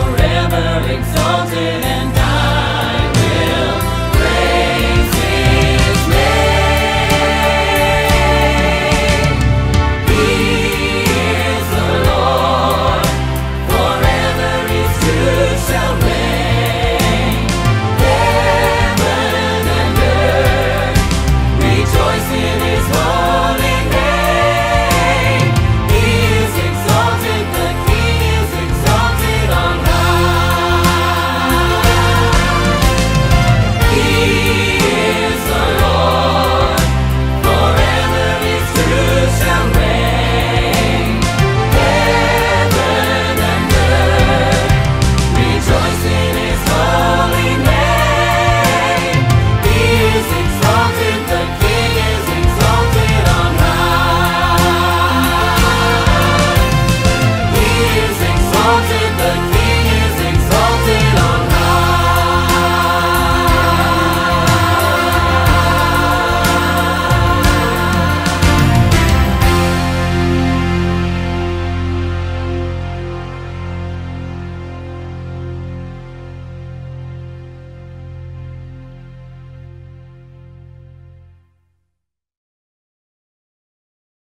forever exalted, and